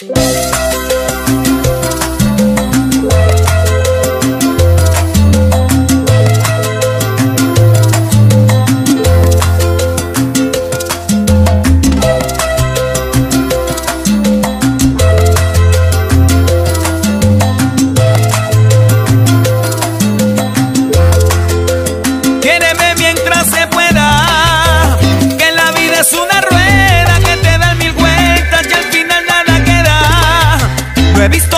Quiereme mientras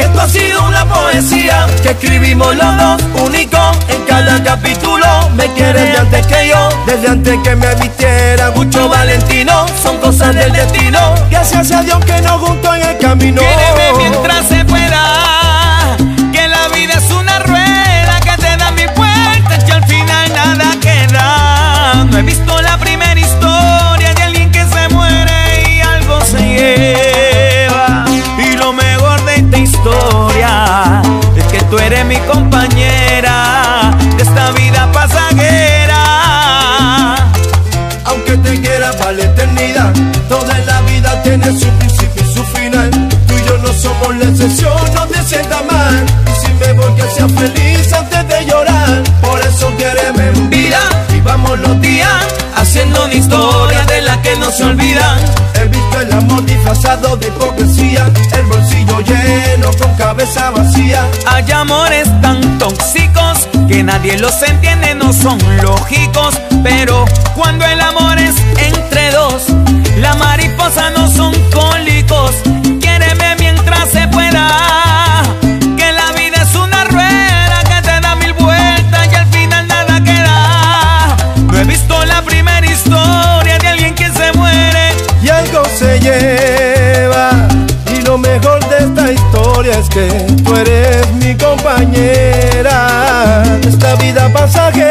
esto ha sido una poesía que escribimos los dos, único en cada capítulo. Me quieres de antes que yo, desde antes que me vistiera mucho Valentino. Son cosas del destino. Gracias a Dios que nos juntó en el camino. Somos la excepción, no te sientas mal. Si me voy que seas feliz antes de llorar, por eso quiereme vida vamos los días haciendo una historia de la que no se olvidan. He visto el amor disfrazado de hipocresía, el bolsillo lleno con cabeza vacía. Hay amores tan tóxicos que nadie los entiende, no son lógicos. Pero cuando el amor es entre dos, la mariposa no son que tú eres mi compañera. De esta vida pasajera,